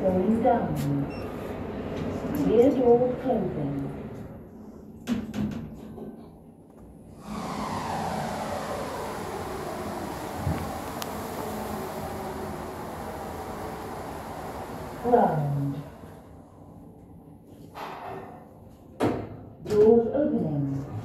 going down. Rear door closing. Ground. Doors opening.